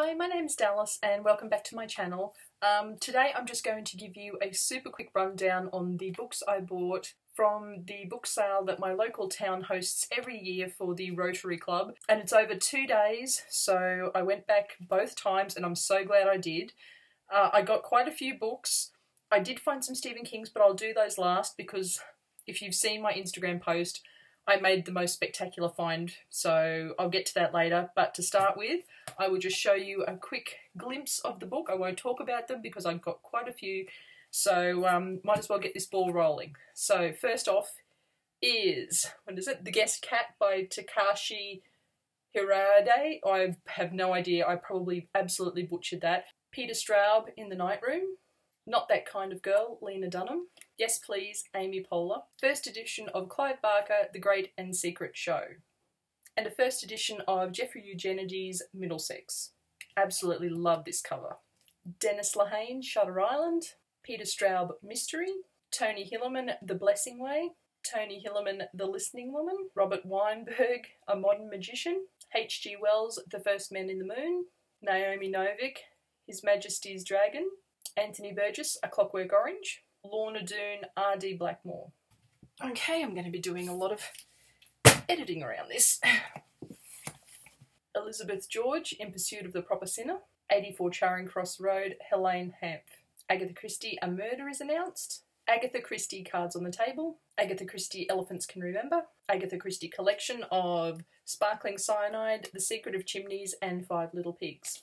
Hi, my name is Dallas and welcome back to my channel. Um, today I'm just going to give you a super quick rundown on the books I bought from the book sale that my local town hosts every year for the Rotary Club and it's over two days so I went back both times and I'm so glad I did. Uh, I got quite a few books. I did find some Stephen Kings but I'll do those last because if you've seen my Instagram post I made the most spectacular find, so I'll get to that later. But to start with, I will just show you a quick glimpse of the book. I won't talk about them because I've got quite a few, so um, might as well get this ball rolling. So first off is, what is it? The Guest Cat by Takashi Hirade. I have no idea, I probably absolutely butchered that. Peter Straub in the Night Room. Not That Kind of Girl, Lena Dunham. Yes Please, Amy Poehler. First edition of Clive Barker, The Great and Secret Show. And a first edition of Jeffrey Eugenides, Middlesex. Absolutely love this cover. Dennis Lehane, Shutter Island. Peter Straub, Mystery. Tony Hillerman, The Blessing Way. Tony Hillerman, The Listening Woman. Robert Weinberg, A Modern Magician. H.G. Wells, The First Men in the Moon. Naomi Novik, His Majesty's Dragon. Anthony Burgess, A Clockwork Orange, Lorna Doone, R.D. Blackmore. Okay, I'm going to be doing a lot of editing around this. Elizabeth George, In Pursuit of the Proper Sinner, 84 Charing Cross Road, Helene Hanff. Agatha Christie, A Murder is Announced, Agatha Christie Cards on the Table, Agatha Christie Elephants Can Remember, Agatha Christie collection of Sparkling Cyanide, The Secret of Chimneys, and Five Little Pigs.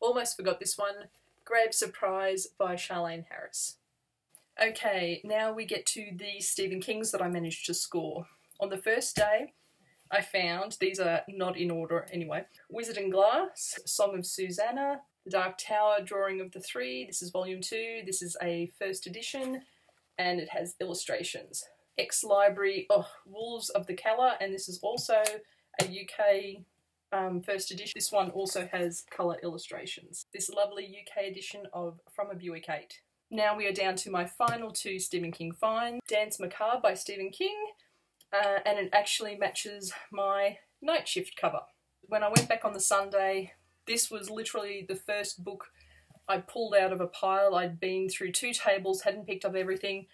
Almost forgot this one, Grave Surprise by Charlaine Harris. Okay, now we get to the Stephen Kings that I managed to score. On the first day, I found, these are not in order anyway, Wizard and Glass, Song of Susanna, The Dark Tower, Drawing of the Three, this is volume 2, this is a first edition, and it has illustrations. X Library, oh, Wolves of the Calla, and this is also a UK um, first edition. This one also has colour illustrations. This lovely UK edition of From a Buick 8. Now we are down to my final two Stephen King finds. Danse Macabre by Stephen King, uh, and it actually matches my night shift cover. When I went back on the Sunday, this was literally the first book I pulled out of a pile. I'd been through two tables, hadn't picked up everything,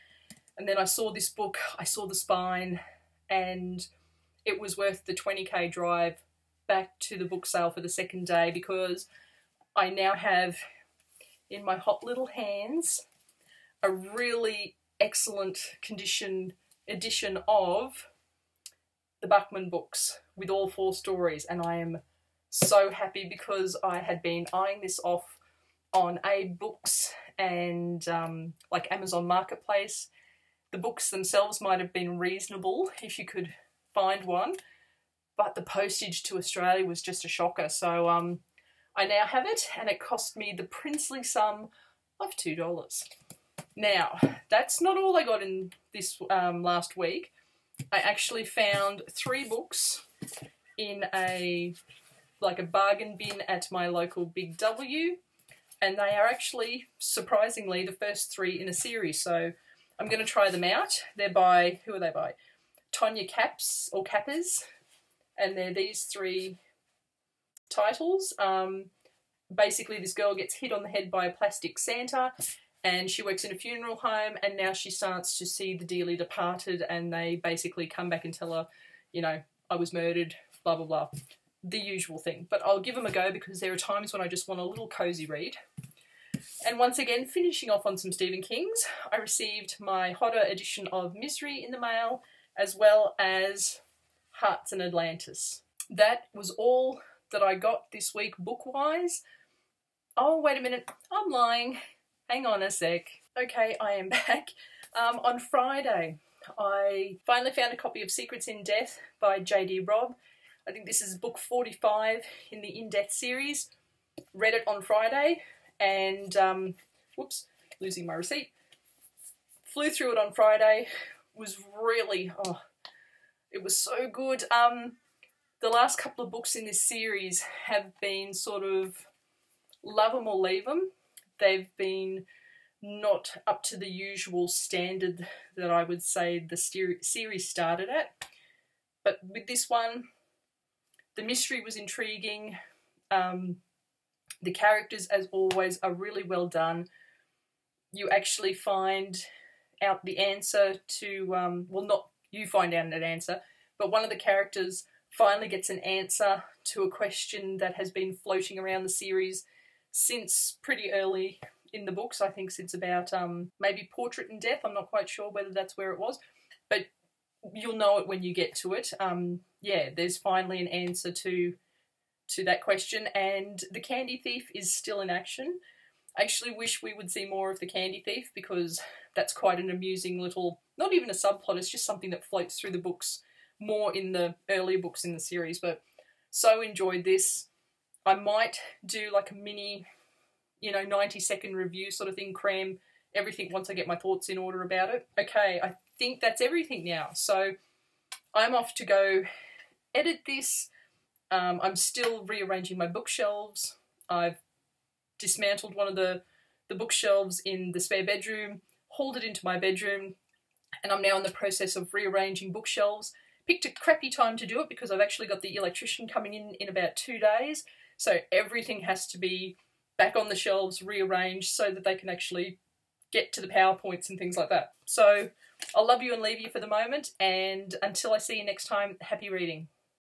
and then I saw this book, I saw the spine, and it was worth the 20k drive back to the book sale for the second day because I now have in my hot little hands a really excellent condition edition of the Bachman books with all four stories and I am so happy because I had been eyeing this off on AbeBooks and um, like Amazon Marketplace. The books themselves might have been reasonable if you could find one, but the postage to Australia was just a shocker. So um, I now have it, and it cost me the princely sum of $2. Now, that's not all I got in this um, last week. I actually found three books in a like a bargain bin at my local Big W, and they are actually surprisingly the first three in a series. So I'm going to try them out. They're by who are they by? Tonya Caps or Cappers, and they're these three titles. Um, basically, this girl gets hit on the head by a plastic Santa, and she works in a funeral home, and now she starts to see the dearly departed, and they basically come back and tell her, you know, I was murdered, blah blah blah, the usual thing. But I'll give them a go because there are times when I just want a little cozy read. And once again, finishing off on some Stephen Kings, I received my Hodder edition of Misery in the mail, as well as Hearts and Atlantis. That was all that I got this week book-wise. Oh, wait a minute, I'm lying. Hang on a sec. Okay, I am back. Um, on Friday, I finally found a copy of Secrets in Death by J.D. Robb. I think this is book 45 in the In Death series. Read it on Friday and, um, whoops, losing my receipt. Flew through it on Friday. Was really, oh, it was so good. Um, the last couple of books in this series have been sort of love them or leave them. They've been not up to the usual standard that I would say the series started at. But with this one, the mystery was intriguing. Um, The characters, as always, are really well done. You actually find out the answer to, um, well, not you find out an answer, but one of the characters finally gets an answer to a question that has been floating around the series since pretty early in the books. I think since about um, maybe Portrait and Death. I'm not quite sure whether that's where it was, but you'll know it when you get to it. Um, yeah, there's finally an answer to to that question, and the Candy Thief is still in action. Actually wish we would see more of the Candy Thief because that's quite an amusing little, not even a subplot, it's just something that floats through the books more in the earlier books in the series. But so enjoyed this. I might do like a mini, you know, 90 second review sort of thing, cram everything once I get my thoughts in order about it. Okay, I think that's everything now. So I'm off to go edit this. Um, I'm still rearranging my bookshelves. I've dismantled one of the, the bookshelves in the spare bedroom, hauled it into my bedroom, and I'm now in the process of rearranging bookshelves. Picked a crappy time to do it because I've actually got the electrician coming in in about two days, so everything has to be back on the shelves, rearranged so that they can actually get to the PowerPoints and things like that. So I'll love you and leave you for the moment, and until I see you next time, happy reading.